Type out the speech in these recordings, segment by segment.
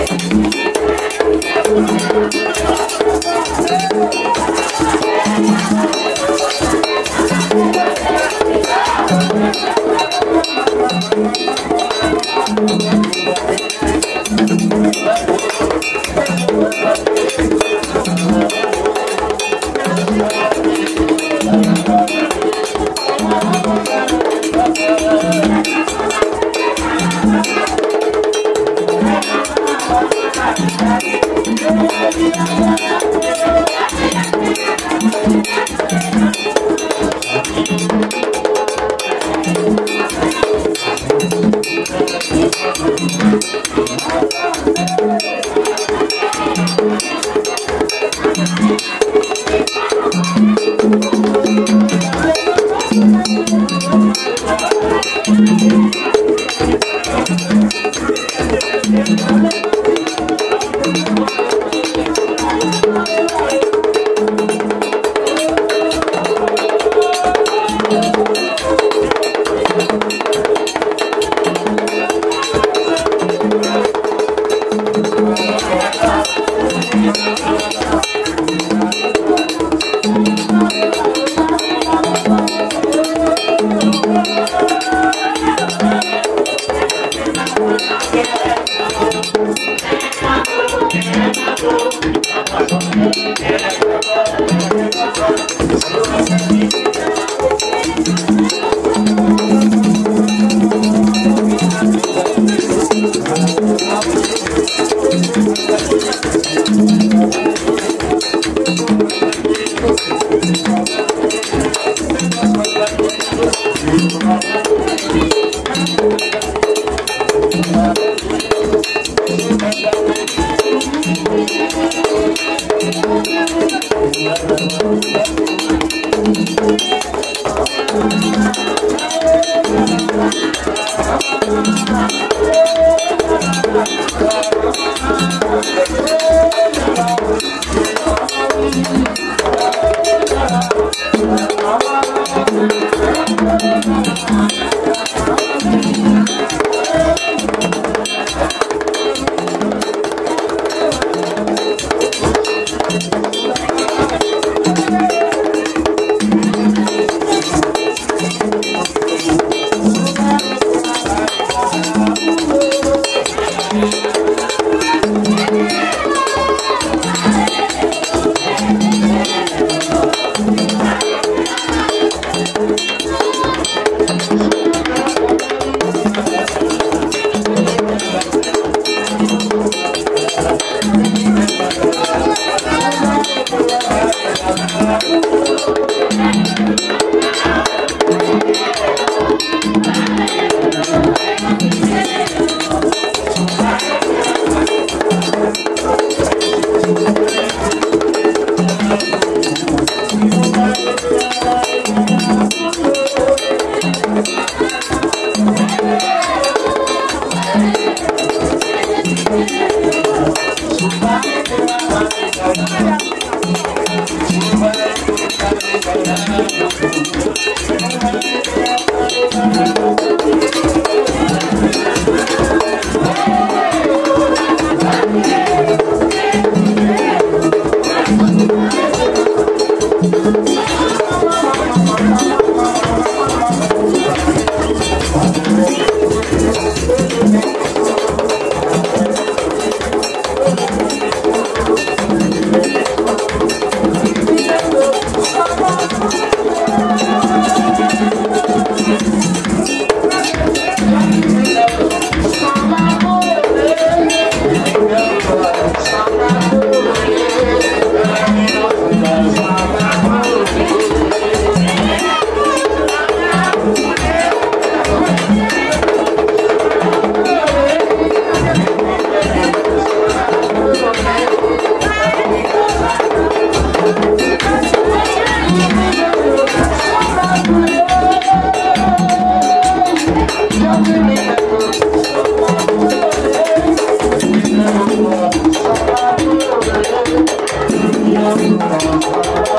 Thank you.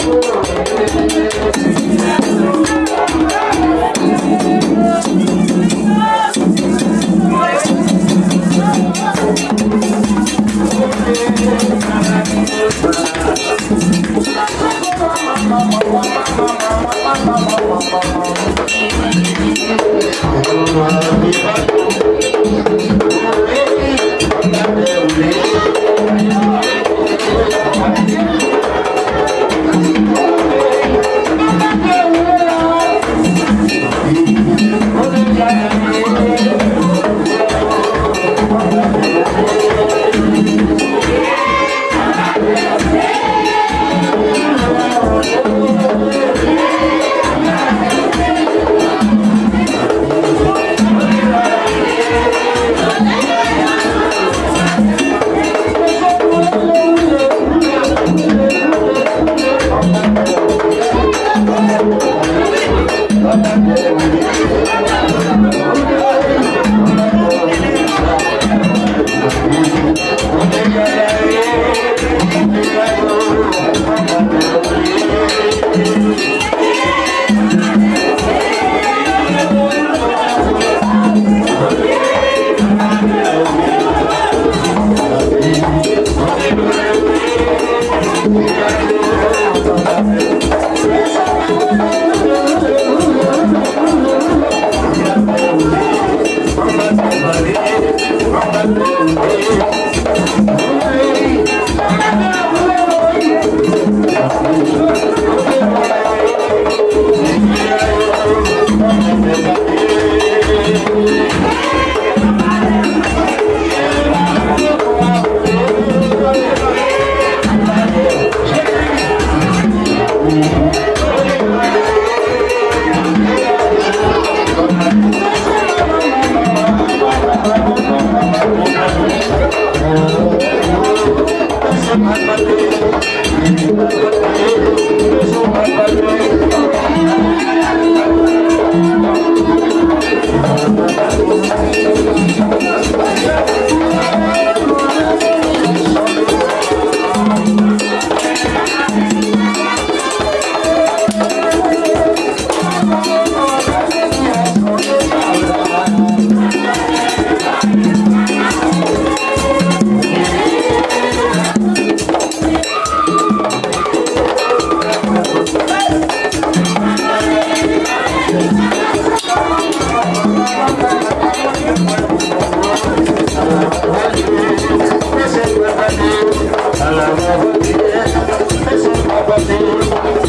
아, 감사합니다. Yeah.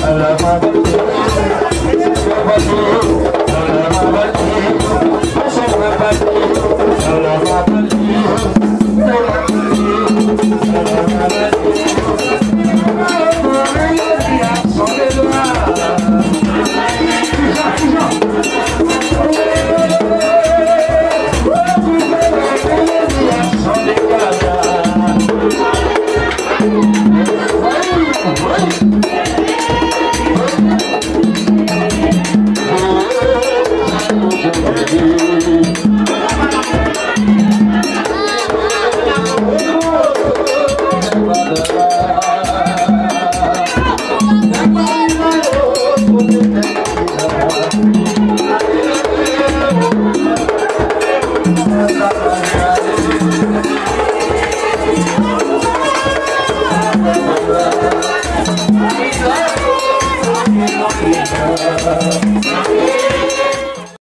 Alama